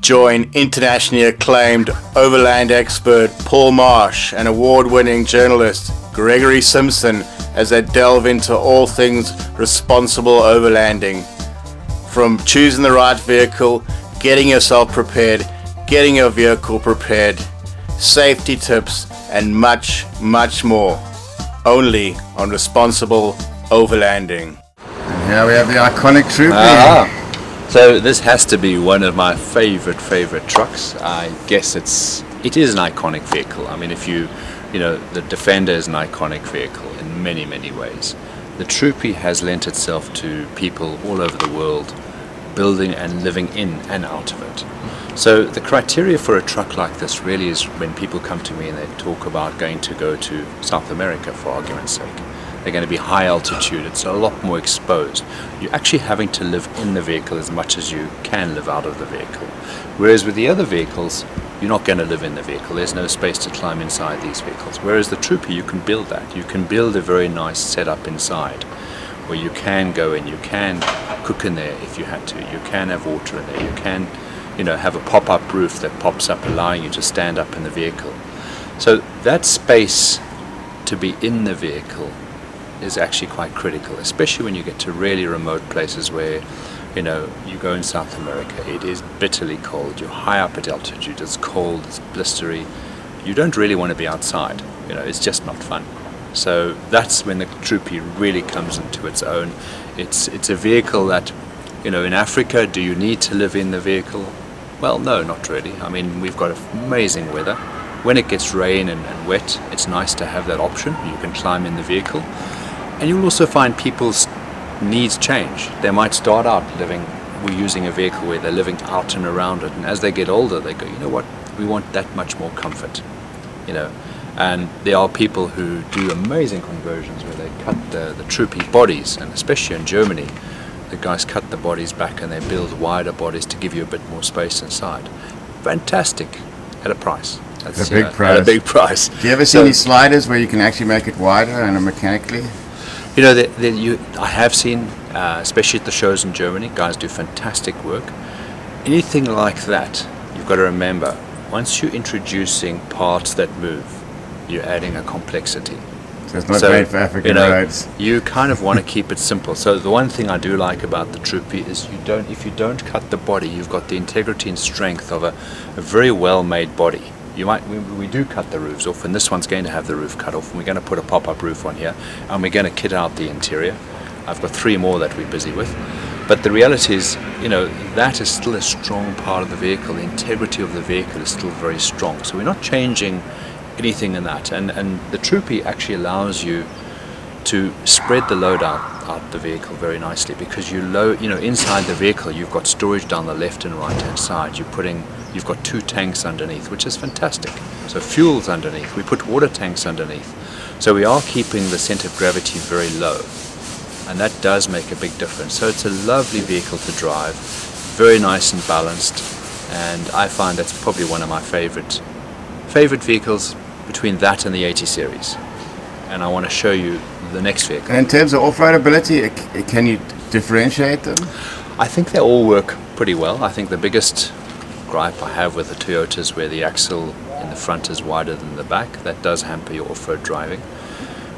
Join internationally acclaimed overland expert Paul Marsh and award winning journalist Gregory Simpson as they delve into all things responsible overlanding. From choosing the right vehicle, getting yourself prepared, getting your vehicle prepared, safety tips, and much, much more. Only on Responsible Overlanding. And here we have the iconic Troopy. Ah. So this has to be one of my favorite favorite trucks. I guess it's it is an iconic vehicle. I mean, if you you know the Defender is an iconic vehicle in many many ways. The Troopy has lent itself to people all over the world building and living in and out of it. So the criteria for a truck like this really is when people come to me and they talk about going to go to South America for argument's sake they're going to be high altitude, it's a lot more exposed. You're actually having to live in the vehicle as much as you can live out of the vehicle. Whereas with the other vehicles, you're not going to live in the vehicle. There's no space to climb inside these vehicles. Whereas the Troopy, you can build that. You can build a very nice setup inside where you can go in, you can cook in there if you had to, you can have water in there, you can you know, have a pop-up roof that pops up allowing you to stand up in the vehicle. So that space to be in the vehicle is actually quite critical, especially when you get to really remote places where, you know, you go in South America, it is bitterly cold, you're high up at altitude, it's cold, it's blistery, you don't really want to be outside, you know, it's just not fun. So that's when the Troopy really comes into its own. It's, it's a vehicle that, you know, in Africa, do you need to live in the vehicle? Well, no, not really. I mean, we've got amazing weather. When it gets rain and, and wet, it's nice to have that option. You can climb in the vehicle. And you'll also find people's needs change. They might start out living, we're using a vehicle where they're living out and around it, and as they get older, they go, you know what, we want that much more comfort, you know. And there are people who do amazing conversions where they cut the, the troopy bodies, and especially in Germany, the guys cut the bodies back and they build wider bodies to give you a bit more space inside. Fantastic at a price. That's a big know, price. At a uh, big price. Do you ever see any sliders where you can actually make it wider and mechanically? You know, that that you, I have seen, uh, especially at the shows in Germany, guys do fantastic work. Anything like that, you've got to remember, once you're introducing parts that move, you're adding a complexity. So it's not So, made for African you know, roads. You kind of want to keep it simple. So the one thing I do like about the Troopy is you don't, if you don't cut the body, you've got the integrity and strength of a, a very well-made body. You might, we, we do cut the roofs off, and this one's going to have the roof cut off, and we're going to put a pop-up roof on here, and we're going to kit out the interior. I've got three more that we're busy with. But the reality is, you know, that is still a strong part of the vehicle. The integrity of the vehicle is still very strong. So we're not changing anything in that. And, and the Troopy actually allows you to spread the load out, out the vehicle very nicely because you load, you know, inside the vehicle you've got storage down the left and right hand side. You're putting, you've got two tanks underneath, which is fantastic. So fuel's underneath. We put water tanks underneath. So we are keeping the center of gravity very low. And that does make a big difference. So it's a lovely vehicle to drive, very nice and balanced. And I find that's probably one of my favorite favorite vehicles between that and the 80 series. And I want to show you the next vehicle. And in terms of off-road ability, can you differentiate them? I think they all work pretty well. I think the biggest gripe I have with the Toyotas where the axle in the front is wider than the back, that does hamper your off-road driving.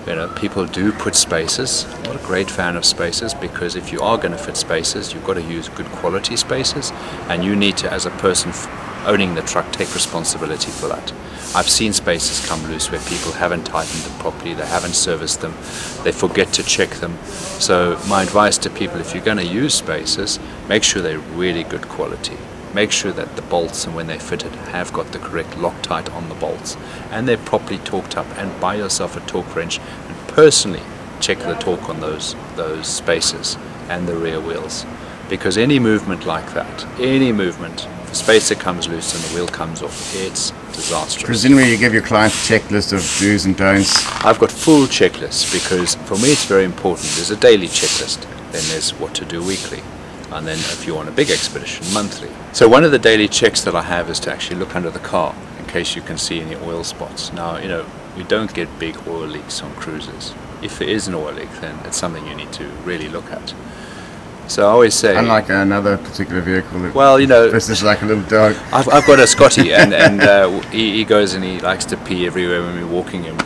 You know, people do put spacers. I'm not a great fan of spacers because if you are going to fit spacers, you've got to use good quality spacers and you need to, as a person owning the truck, take responsibility for that. I've seen spacers come loose where people haven't tightened them properly, they haven't serviced them, they forget to check them. So my advice to people, if you're going to use spacers, make sure they're really good quality. Make sure that the bolts and when they're fitted have got the correct Loctite on the bolts. And they're properly torqued up and buy yourself a torque wrench and personally check the torque on those those spacers and the rear wheels. Because any movement like that any movement the spacer comes loose and the wheel comes off. It's disastrous. Presumably you give your client a checklist of do's and don'ts. I've got full checklists because for me it's very important. There's a daily checklist, then there's what to do weekly, and then if you're on a big expedition, monthly. So one of the daily checks that I have is to actually look under the car in case you can see any oil spots. Now, you know, we don't get big oil leaks on cruises. If there is an oil leak, then it's something you need to really look at. So I always say, Unlike another particular vehicle. That well, you know, this is like a little dog. I've, I've got a Scotty, and and uh, he, he goes and he likes to pee everywhere when we're walking him,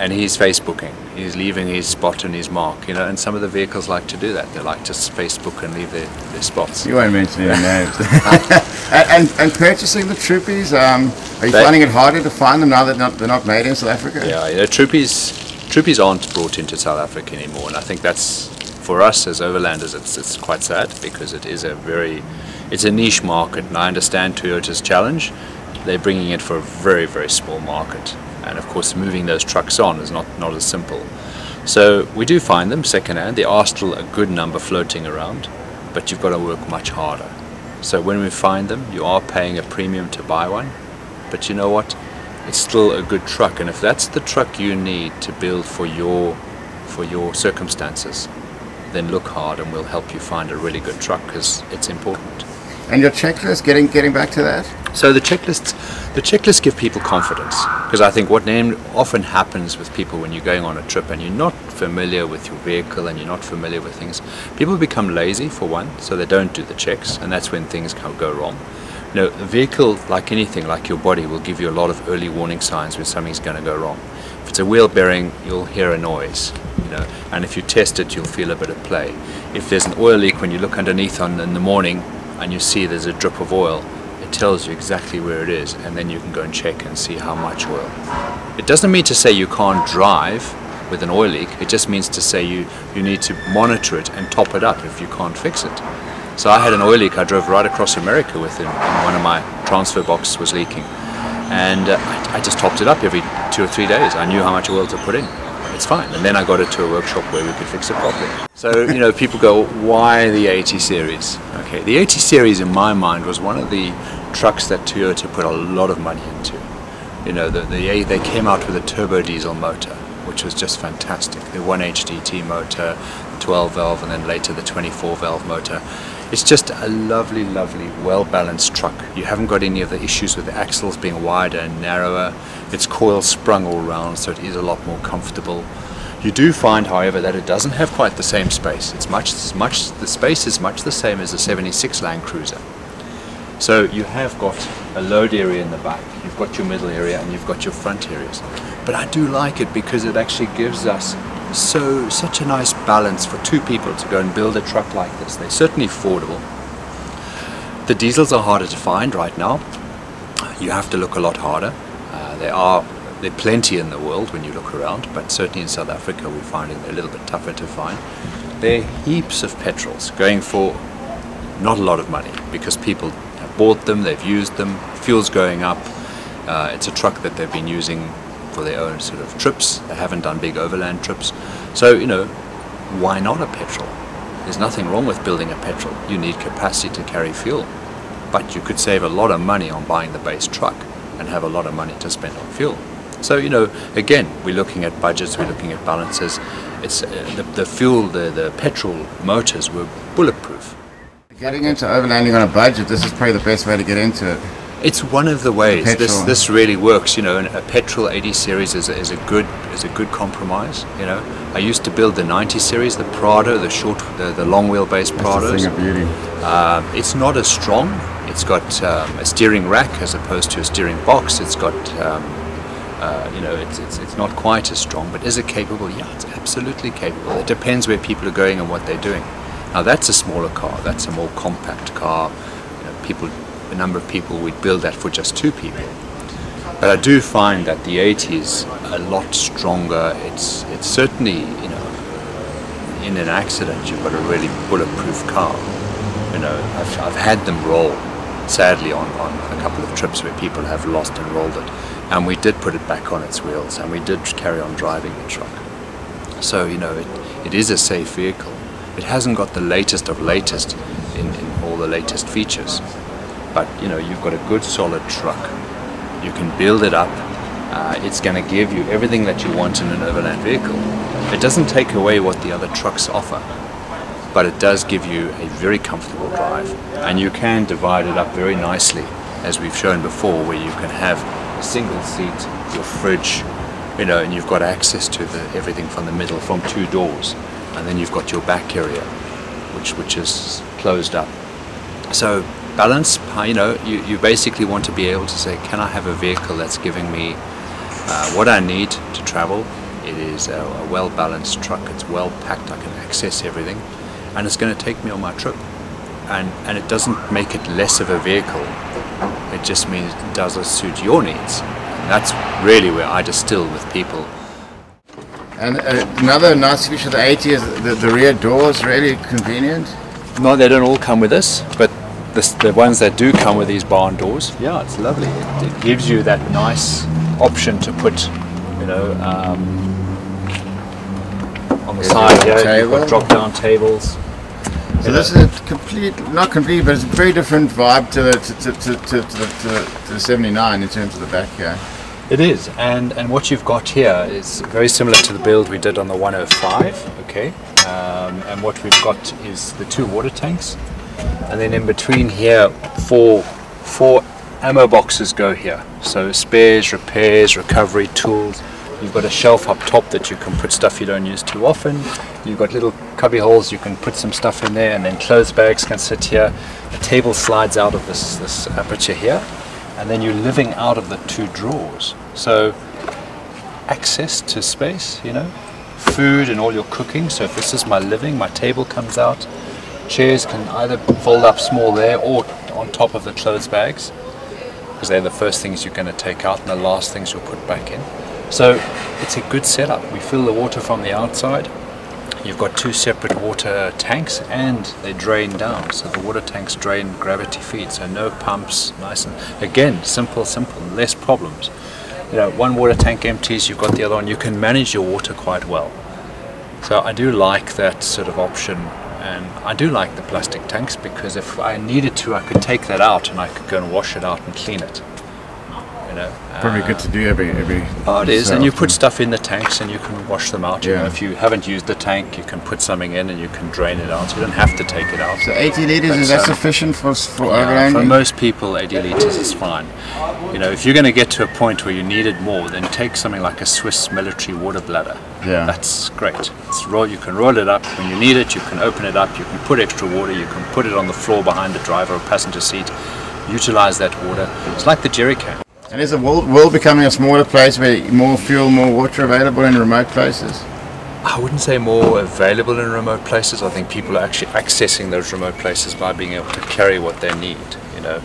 and he's Facebooking. He's leaving his spot and his mark, you know. And some of the vehicles like to do that. They like to Facebook and leave their, their spots. You won't mention any names. and, and and purchasing the troopies, um, are you They- finding it harder to find them now that not, they're not made in South Africa? Yeah, you know, troopies, troopies aren't brought into South Africa anymore, and I think that's for us as overlanders. It's it's quite sad because it is a very, it's a niche market, and I understand Toyota's challenge. They're bringing it for a very very small market, and of course moving those trucks on is not not as simple. So we do find them secondhand. There are still a good number floating around, but you've got to work much harder. So when we find them, you are paying a premium to buy one, but you know what? It's still a good truck, and if that's the truck you need to build for your for your circumstances, then look hard, and we'll help you find a really good truck because it's important. And your checklist, getting getting back to that. So the checklists, the checklists give people confidence because I think what often happens with people when you're going on a trip and you're not familiar with your vehicle and you're not familiar with things, people become lazy for one, so they don't do the checks, and that's when things can go wrong. Know, a vehicle, like anything, like your body, will give you a lot of early warning signs when something's going to go wrong. If it's a wheel bearing, you'll hear a noise, you know, and if you test it, you'll feel a bit of play. If there's an oil leak when you look underneath on in the morning and you see there's a drip of oil, it tells you exactly where it is, and then you can go and check and see how much oil. It doesn't mean to say you can't drive with an oil leak. It just means to say you, you need to monitor it and top it up if you can't fix it. So I had an oil leak I drove right across America with in, one of my transfer boxes was leaking. And uh, I, I just topped it up every two or three days. I knew how much oil to put in. It's fine. And then I got it to a workshop where we could fix it properly. So, you know, people go, why the 80 series? Okay, the 80 series in my mind was one of the trucks that Toyota put a lot of money into. You know, the, the, they came out with a turbo diesel motor, which was just fantastic. The 1 HDT motor, 12 valve, and then later the 24 valve motor. It's just a lovely, lovely, well balanced truck. You haven't got any of the issues with the axles being wider and narrower. It's coil sprung all round, so it is a lot more comfortable. You do find, however, that it doesn't have quite the same space. It's much, much, the space is much the same as the 76 Land Cruiser. So you have got a load area in the back, you've got your middle area, and you've got your front areas. But I do like it because it actually gives us so such a nice balance for two people to go and build a truck like this. They're certainly affordable. The diesels are harder to find right now. You have to look a lot harder. Uh, there are there are plenty in the world when you look around, but certainly in South Africa we're finding they're a little bit tougher to find. There are heaps of petrols going for not a lot of money because people have bought them, they've used them, fuel's going up. Uh, it's a truck that they've been using for their own sort of trips. They haven't done big overland trips. So, you know, why not a petrol? There's nothing wrong with building a petrol. You need capacity to carry fuel. But you could save a lot of money on buying the base truck and have a lot of money to spend on fuel. So, you know, again, we're looking at budgets, we're looking at balances. It's uh, the, the fuel, the, the petrol motors were bulletproof. Getting into overlanding on a budget, this is probably the best way to get into it. It's one of the ways this this really works. You know, a petrol 80 series is a, is a good is a good compromise. You know, I used to build the 90 series, the Prado, the short, the, the long wheelbase Prados. thing of beauty. Um, it's not as strong. It's got um, a steering rack as opposed to a steering box. It's got um, uh, you know, it's, it's it's not quite as strong, but is it capable? Yeah, it's absolutely capable. It depends where people are going and what they're doing. Now that's a smaller car. That's a more compact car. You know, people, a number of people we'd build that for just two people. But I do find that the 80 is a lot stronger. It's it's certainly you know in an accident you've got a really bulletproof car. You know I've, I've had them roll sadly on, on a couple of trips where people have lost and rolled it, and we did put it back on its wheels and we did carry on driving the truck. So you know it, it is a safe vehicle. It hasn't got the latest of latest in, in all the latest features, but you know you've got a good solid truck you can build it up. Uh, it's going to give you everything that you want in an overland vehicle. It doesn't take away what the other trucks offer, but it does give you a very comfortable drive. And you can divide it up very nicely, as we've shown before, where you can have a single seat, your fridge, you know, and you've got access to the, everything from the middle from two doors. And then you've got your back area. which which is closed up. So balance, you know, you, you basically want to be able to say, can I have a vehicle that's giving me uh, what I need to travel? It is a, a well balanced truck. It's well packed. I can access everything, and it's going to take me on my trip. And and it doesn't make it less of a vehicle. It just means it does it suit your needs? And that's really where I distill with people. And uh, another nice feature of the 80 is the, the rear door is really convenient. No, they don't all come with this, but the, the ones that do come with these barn doors, yeah, it's lovely. It, it gives you that nice option to put, you know, um, on the side here. You've table. got drop-down tables. So this is a complete, not complete, but it's a very different vibe to the to, to, to, to, to, to, the, to the 79 in terms of the back here. It is, and and what you've got here is very similar to the build we did on the 105. Okay, um, and what we've got is the two water tanks, and then in between here, four four ammo boxes go here. So spares, repairs, recovery tools. You've got a shelf up top that you can put stuff you don't use too often. You've got little cubby holes you can put some stuff in there, and then clothes bags can sit here. The table slides out of this this aperture here, and then you're living out of the two drawers. So access to space, you know, food and all your cooking. So if this is my living, my table comes out. Chairs can either fold up small there or on top of the clothes bags because they're the first things you're going to take out and the last things you'll put back in. So it's a good setup. We fill the water from the outside. You've got two separate water tanks and they drain down. So the water tanks drain gravity feed. So no pumps, nice and again, simple, simple, less problems. You know, one water tank empties, you've got the other one. You can manage your water quite well. So I do like that sort of option and I do like the plastic tanks because if I needed to I could take that out and I could go and wash it out and clean it. You know, Probably uh, good to do every every. Oh, it is, so and you often. put stuff in the tanks and you can wash them out. You know, Yeah. if you haven't used the tank, you can put something in and you can drain it out. You don't have to take it out. So 80 liters is But, that um, sufficient for for Yeah, for most people, 80 liters is fine. You know, if you're going to get to a point where you need it more, then take something like a Swiss military water bladder. Yeah. That's great. It's roll, you can roll it up when you need it. You can open it up. You can put extra water. You can put it on the floor behind the driver or passenger seat. Utilize that water. It's like the jerry can. And is the world, world becoming a smaller place where more fuel, more water available in remote places? I wouldn't say more available in remote places. I think people are actually accessing those remote places by being able to carry what they need. You know,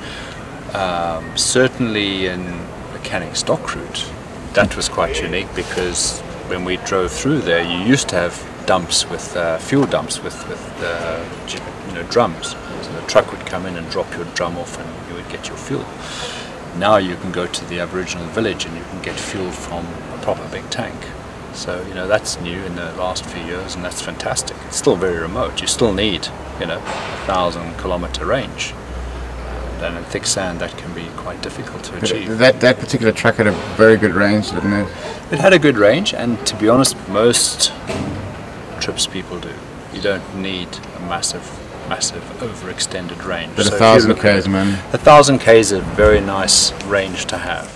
um, certainly in the Canning stock route, that was quite unique because when we drove through there, you used to have dumps with uh, fuel dumps with with uh, you know drums. So the truck would come in and drop your drum off, and you would get your fuel. Now you can go to the Aboriginal village and you can get fuel from a proper big tank. So you know that's new in the last few years, and that's fantastic. It's still very remote. You still need you know a thousand kilometer range, and in thick sand that can be quite difficult to achieve. That that particular truck had a very good range, didn't it? It had a good range, and to be honest, most trips people do. You don't need a massive, massive overextended range. But So a thousand k's, man. A thousand k is a very nice range to have.